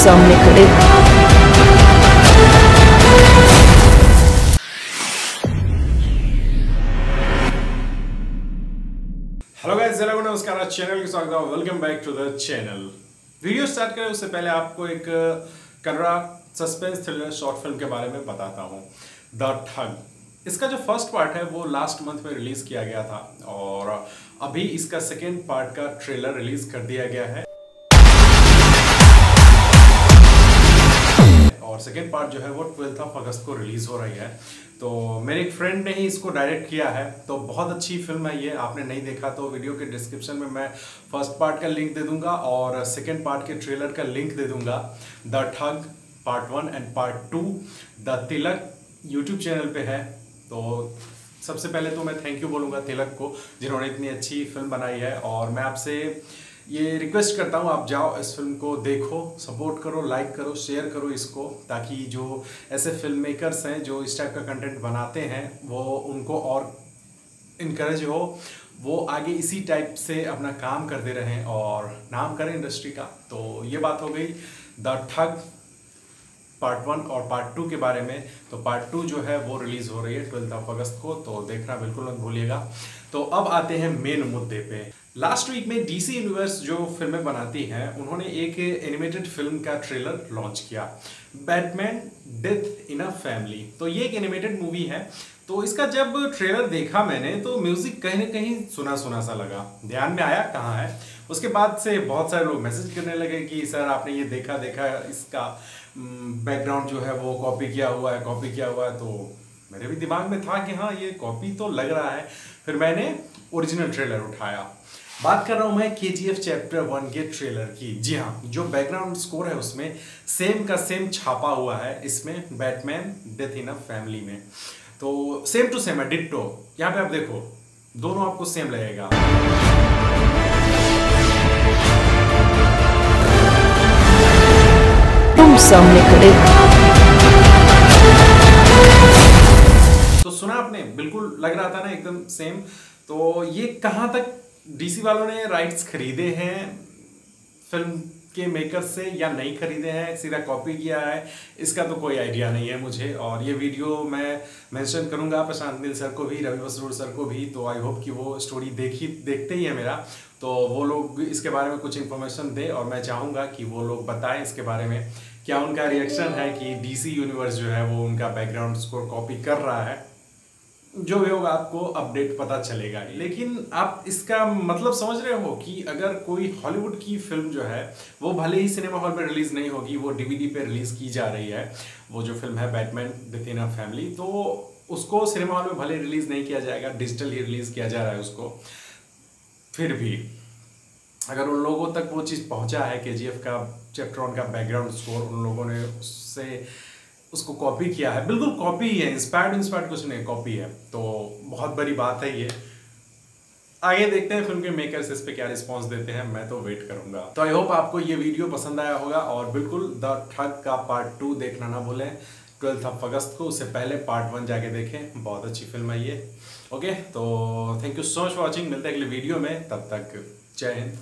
सामने खड़े। Hello guys नमस्कार चैनल के स्वागत है। Welcome back to the channel video start करें उससे पहले आपको एक Kannada suspense thriller short film के बारे में बताता हूँ। द ठग इसका जो फ़र्स्ट पार्ट है, वो लास्ट मंथ में रिलीज़ किया गया था और अभी इसका सेकेंड पार्ट का ट्रेलर रिलीज़ कर दिया गया है। सेकेंड पार्ट जो है वो ट्वेल्थ ऑफ़ अगस्त को रिलीज़ हो रही है। तो मेरे एक फ्रेंड ने ही इसको डायरेक्ट किया है। तो बहुत अच्छी फ़िल्म है ये। आपने नहीं देखा तो वीडियो के डिस्क्रिप्शन में मैं फ़र्स्ट पार्ट का लिंक दे दूँगा और सेकेंड पार्ट के ट्रेलर का लिंक दे दूँगा। The thug part one and part two the Tilak YouTube channel पे है। तो सबसे पहले तो मैं थैंक यू बोलूँगा तिलक को, जिन्होंने इतनी अच्छी फ़िल्म बनाई है। और मैं आपसे ये रिक्वेस्ट करता हूँ, आप जाओ इस फ़िल्म को देखो सपोर्ट करो लाइक करो शेयर करो इसको, ताकि जो ऐसे फ़िल्म मेकर्स हैं, जो इस टाइप का कंटेंट बनाते हैं, वो उनको और इनक्रेज हो, वो आगे इसी टाइप से अपना काम करते रहें और नाम करें इंडस्ट्री का। तो ये बात हो गई द ठग पार्ट वन और पार्ट टू के बारे में। तो पार्ट टू जो है, वो रिलीज़ हो रही है ट्वेल्थ ऑफ़ अगस्त को तो देखना बिल्कुल मत भूलिएगा। तो अब आते हैं मेन मुद्दे पे। लास्ट वीक में डीसी यूनिवर्स जो फ़िल्में बनाती हैं, उन्होंने एक एनिमेटेड फ़िल्म का ट्रेलर लॉन्च किया। Batman death in a family तो ये एक एनिमेटेड मूवी है। तो इसका जब ट्रेलर देखा मैंने तो म्यूज़िक कहीं ना कहीं सुना सुना सा लगा। ध्यान में आया कहाँ है। उसके बाद से बहुत सारे लोग मैसेज करने लगे कि, सर, आपने ये देखा देखा इसका बैकग्राउंड जो है वो कॉपी किया हुआ है कॉपी किया हुआ है। तो मेरे भी दिमाग में था कि हाँ ये कॉपी तो लग रहा है। फिर मैंने ओरिजिनल ट्रेलर उठाया। बात कर रहा हूँ मैं K G F chapter one के ट्रेलर की। जी हाँ जो बैकग्राउंड स्कोर है उसमें सेम का सेम छापा हुआ है इसमें Batman death in a family में। तो सेम टू सेम है डिट्टो यहाँ पे आप देखो, दोनों आपको सेम लगेगा। तुम सामने खड़े बिल्कुल लग रहा था ना एकदम सेम तो ये कहाँ तक डीसी वालों ने राइट्स खरीदे हैं? फ़िल्म के मेकर से या नहीं खरीदे हैं? सीधा कॉपी किया है? इसका तो कोई आइडिया नहीं है मुझे। और ये वीडियो मैं मेंशन करूँगा प्रशांत नील सर को भी, रवि बसरूर सर को भी। तो आई होप कि वो स्टोरी देखी, देखते ही है मेरा। तो वो लोग इसके बारे में कुछ इन्फॉर्मेशन दे और मैं चाहूँगा कि वो लोग बताएँ इसके बारे में। क्या उनका रिएक्शन है कि डीसी यूनिवर्स जो है वो उनका बैकग्राउंड स्कोर कॉपी कर रहा है? जो भी होगा आपको अपडेट पता चलेगा। लेकिन आप इसका मतलब समझ रहे हो कि अगर कोई हॉलीवुड की फ़िल्म जो है वो भले ही सिनेमा हॉल में रिलीज़ नहीं होगी वो डीवीडी पे रिलीज़ की जा रही है वो जो फ़िल्म है बैटमैन विथ इन फैमिली तो उसको सिनेमा हॉल में भले रिलीज़ नहीं किया जाएगा डिजिटल ही रिलीज़ किया जा रहा है उसको फिर भी अगर उन लोगों तक वो चीज़ पहुँचा है के का चैप्टर का बैकग्राउंड स्कोर उन लोगों ने उससे उसको कॉपी किया है। बिल्कुल कॉपी ही है। इंस्पायर्ड इंस्पायर्ड कुछ नहीं कॉपी है। तो बहुत बड़ी बात है ये। आगे देखते हैं फ़िल्म के मेकर्स इस पे क्या रिस्पांस देते हैं। मैं तो वेट करूँगा। तो आई होप आपको ये वीडियो पसंद आया होगा। और बिल्कुल द ठग का पार्ट टू देखना ना भूलें। ट्वेल्थ ऑफ़ अगस्त को उससे पहले पार्ट वन जाके देखें। बहुत अच्छी फ़िल्म है ये। ओके तो thank you so much watching मिलते हैं अगले वीडियो में। तब तक जय हिंद।